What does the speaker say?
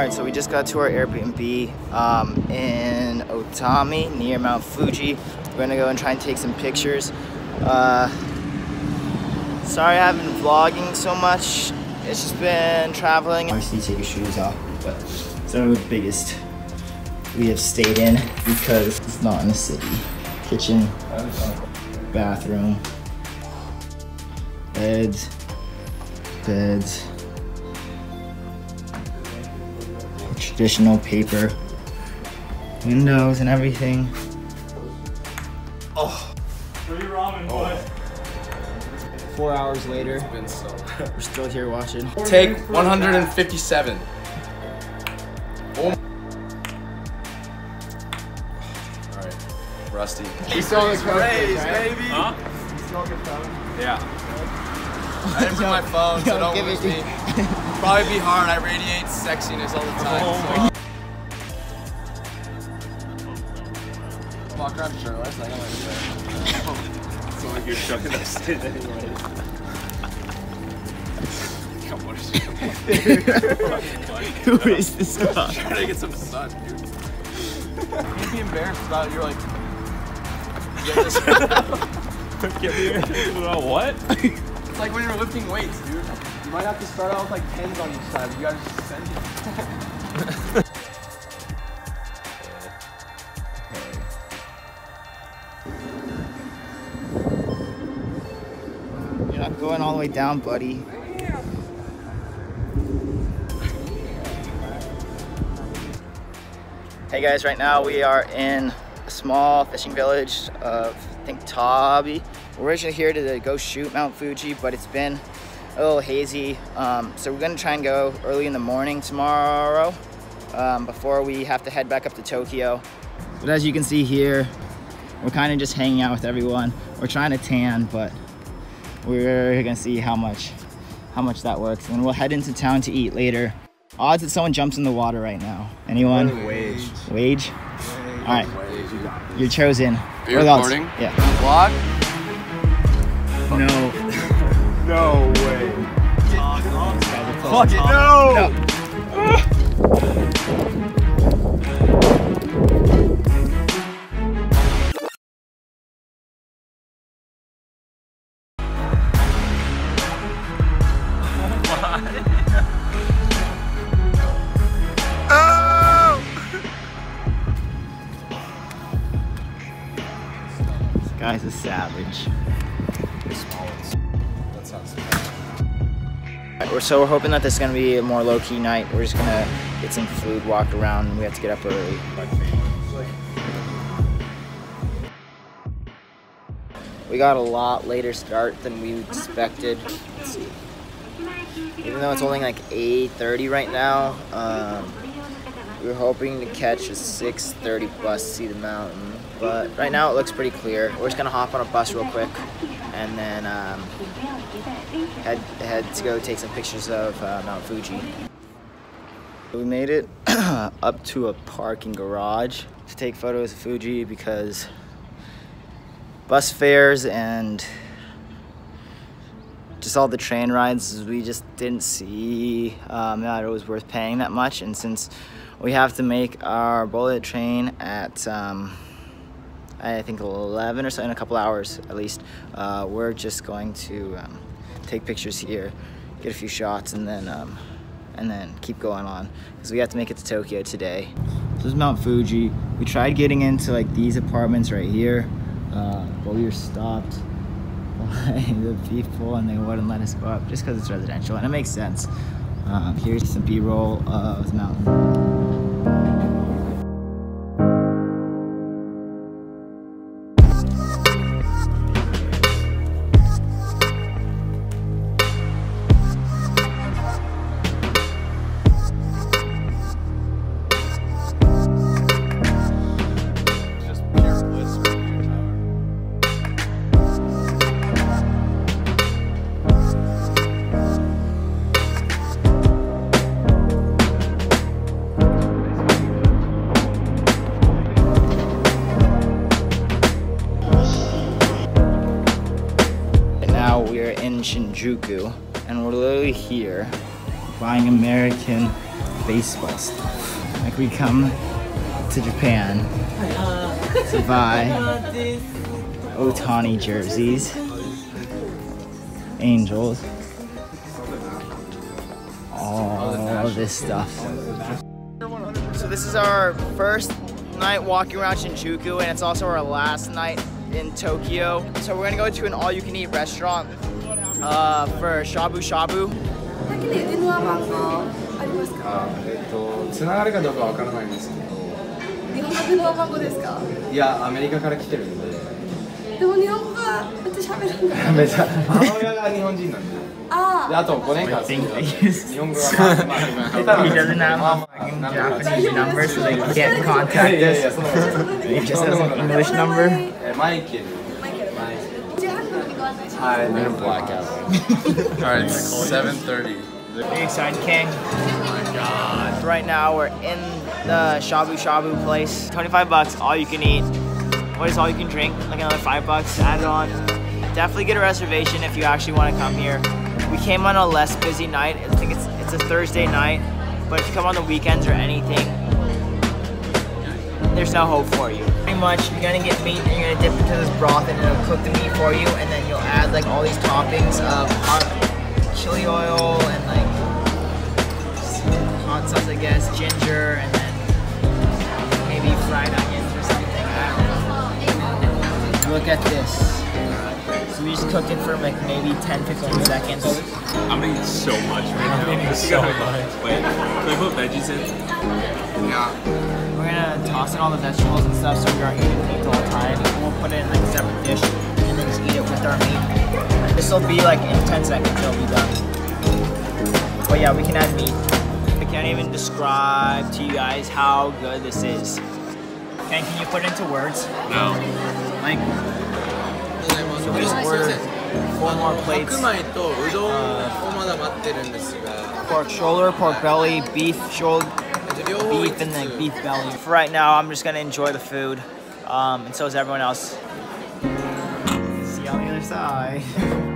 right, so we just got to our Airbnb um, in Otami near Mount Fuji. We're gonna go and try and take some pictures. Uh, sorry I haven't been vlogging so much. It's just been traveling. Obviously take your shoes off, but it's one of the biggest we have stayed in because it's not in the city. Kitchen, bathroom, beds, beds, traditional paper, windows and everything. Oh. oh. Four hours later, Been so. we're still here watching. Take 157. Oh. Alright. Rusty. We still have the Raise, baby! Huh? Yeah. I didn't bring my phone, so Don't don't give lose it- me. Probably be hard. I radiate sexiness all the time. Oh so. Walk around shirtless. I don't like that. It's like you're chucking us in anyway. Come on, Who is this guy? Trying to get some sun, dude. You'd be embarrassed about it. you're like. Get this. Get me about what? It's like when you're lifting weights, dude. You might have to start out with like tens on each side. You gotta just send it. You're not going all the way down, buddy. Hey guys, right now we are in a small fishing village of, I think, Tabi. We're originally here to go shoot Mount Fuji, but it's been a little hazy. Um, so we're gonna try and go early in the morning tomorrow um, before we have to head back up to Tokyo. But as you can see here, we're kind of just hanging out with everyone. We're trying to tan, but we're gonna see how much how much that works. And we'll head into town to eat later. Odds that someone jumps in the water right now. Anyone? Wage. wage. All right. You're chosen. Are you Or else- recording? yeah. Vlog? no No way. Fuck it, no! no this guy's a savage That sounds We're- So we're hoping that this is gonna be a more low-key night. We're just gonna get some food, walk around, and we have to get up early. We got a lot later start than we expected. Even though it's only like 8:30 right now, um, we're hoping to catch a 6:30 bus to see the mountain. But right now it looks pretty clear. We're just gonna hop on a bus real quick, and then um, head head to go take some pictures of uh, Mount Fuji. We made it up to a parking garage to take photos of Fuji because bus fares and just all the train rides we just didn't see um, that it was worth paying that much and since we have to make our bullet train at um, I think 11 or so in a couple hours at least uh, we're just going to um, take pictures here get a few shots and then um, and then keep going on because we have to make it to Tokyo today. This is Mount Fuji. We tried getting into like these apartments right here uh, but we were stopped by the people and they wouldn't let us go up just because it's residential and it makes sense. Um, here's some b-roll of the mountain Shinjuku and we're literally here buying American baseball stuff. Like we come to Japan to buy Otani jerseys, Angels, all this stuff. So this is our first night walking around Shinjuku and it's also our last night in Tokyo. So we're gonna go to an all-you-can-eat restaurant uh, for shabu shabu. えっとつながるかどうかわからないんですけど。日本の電話番号ですか？いやアメリカから来てるんで。でも日本語がめっちゃ喋るんだ。めちゃ母親が日本人なんで。でああと5年間日本語がまあまあ下手なん he です doesn't have a fucking Japanese number so they can't いや contact いやいや us. マイケル tired. We're gonna black out. Alright, 7.30. Big side king. Oh my god. Right now we're in the shabu shabu place. 25 bucks, all you can eat. What is all you can drink? Like another five bucks added on. Definitely get a reservation if you actually want to come here. We came on a less busy night. I think it's, it's a Thursday night, but if you come on the weekends or anything, there's no hope for you. Pretty much, you're gonna get meat and you're gonna dip into this broth and it'll cook the meat for you, and then you'll add like all these toppings of hot chili oil and like hot sauce, I guess, ginger, and then maybe fried onions or something. I don't know. Look at this. So we just cooked it for like maybe 10, 15 seconds. I'm gonna eat so much right now. This so much. Wait, can we put veggies in? We're and toss in all the vegetables and stuff so we are eating meat the whole time. And we'll put it in like a separate dish and then just eat it with our meat. This will be like in 10 seconds it'll be done. But yeah, we can add meat. I can't even describe to you guys how good this is. Can you put it into words? No. Like, so we just ordered four more plates. Uh, pork shoulder, pork belly, beef shoulder, beef and then beef belly. For right now, I'm just gonna enjoy the food, um, and so is everyone else. See you on the other side.